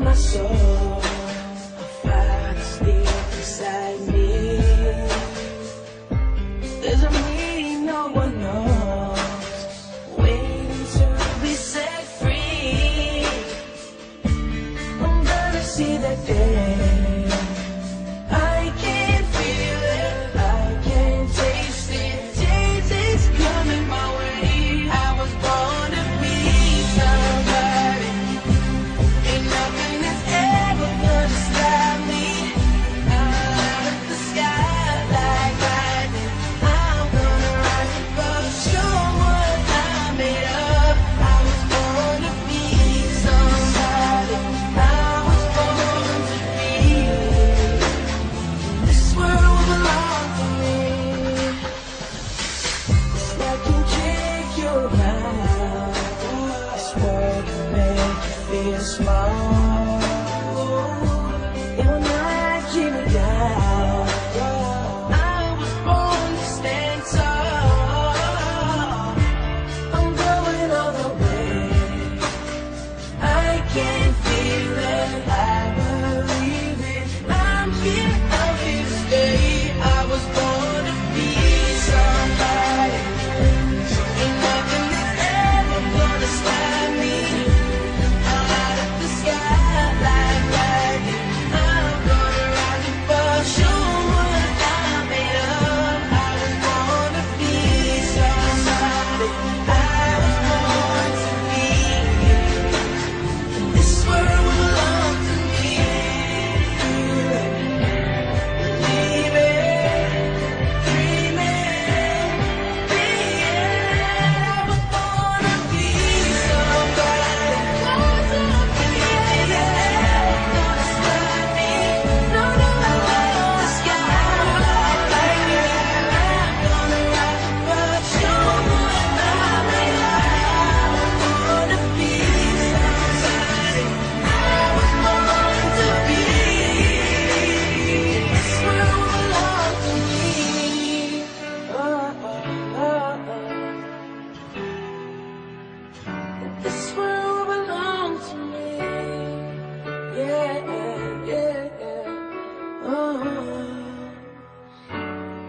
my soul. A fire inside me. There's a meaning no one knows. Waiting to be set free. I'm gonna see the day. make me smile.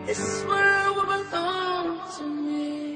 It's where a belong to me.